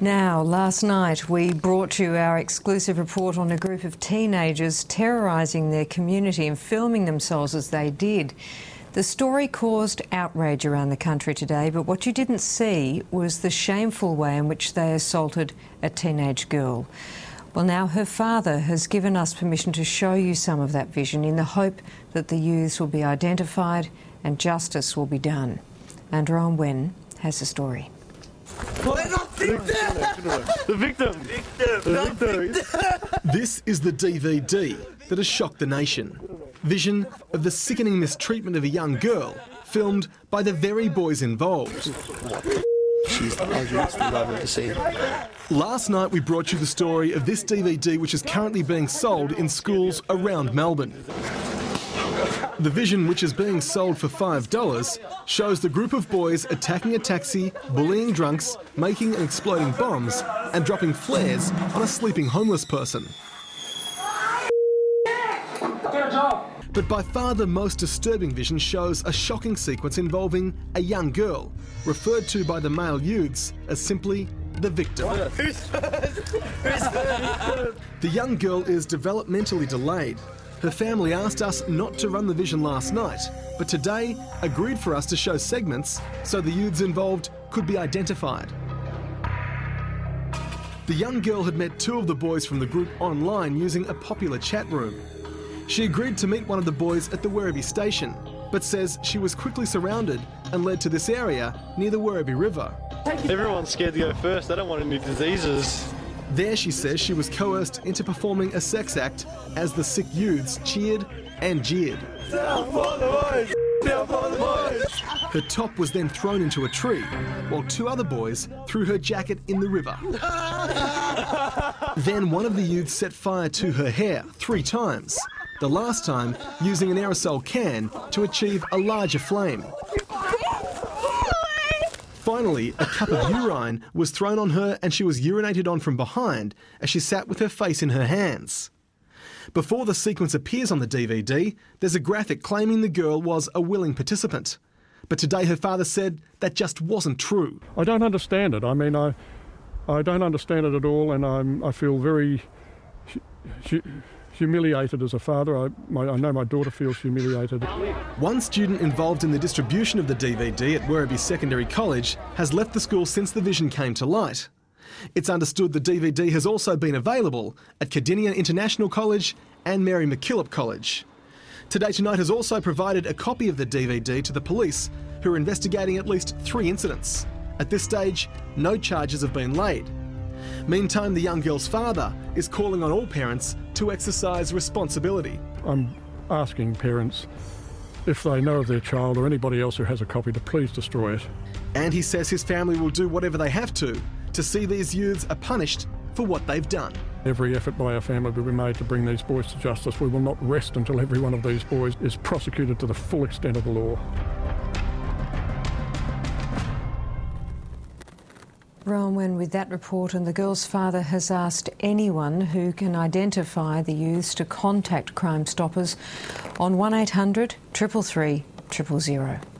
Now, last night we brought you our exclusive report on a group of teenagers terrorising their community and filming themselves as they did. The story caused outrage around the country today, but what you didn't see was the shameful way in which they assaulted a teenage girl. Well, now her father has given us permission to show you some of that vision in the hope that the youths will be identified and justice will be done. And Rowan Wen has the story. We're not victims! The victim! Victim! victim! This is the DVD that has shocked the nation. Vision of the sickening mistreatment of a young girl, filmed by the very boys involved. She's the ugliest thing I've ever seen. Last night we brought you the story of this DVD which is currently being sold in schools around Melbourne. The vision, which is being sold for $5, shows the group of boys attacking a taxi, bullying drunks, making and exploding bombs, and dropping flares on a sleeping homeless person. But by far the most disturbing vision shows a shocking sequence involving a young girl, referred to by the male youths as simply the victim. the young girl is developmentally delayed. Her family asked us not to run the vision last night, but today agreed for us to show segments so the youths involved could be identified. The young girl had met two of the boys from the group online using a popular chat room. She agreed to meet one of the boys at the Werribee station, but says she was quickly surrounded and led to this area near the Werribee River. Everyone's scared to go first, they don't want any diseases. There, she says, she was coerced into performing a sex act as the sick youths cheered and jeered. Her top was then thrown into a tree, while two other boys threw her jacket in the river. then one of the youths set fire to her hair three times, the last time using an aerosol can to achieve a larger flame. Finally, a cup of urine was thrown on her and she was urinated on from behind as she sat with her face in her hands. Before the sequence appears on the DVD, there's a graphic claiming the girl was a willing participant. But today her father said that just wasn't true. I don't understand it. I mean, I, I don't understand it at all, and I'm, I feel very humiliated as a father. I, my, I, know my daughter feels humiliated. One student involved in the distribution of the DVD at Werribee Secondary College has left the school since the vision came to light. It's understood the DVD has also been available at Cardinia International College and Mary MacKillop College. Today Tonight has also provided a copy of the DVD to the police, who are investigating at least three incidents. At this stage, no charges have been laid. Meantime, the young girl's father is calling on all parents to exercise responsibility. I'm asking parents if they know of their child or anybody else who has a copy to please destroy it. And he says his family will do whatever they have to to see these youths are punished for what they've done. Every effort by our family will be made to bring these boys to justice. We will not rest until every one of these boys is prosecuted to the full extent of the law. Rowan, with that report, and the girl's father has asked anyone who can identify the youths to contact Crime Stoppers on 1800 333 000.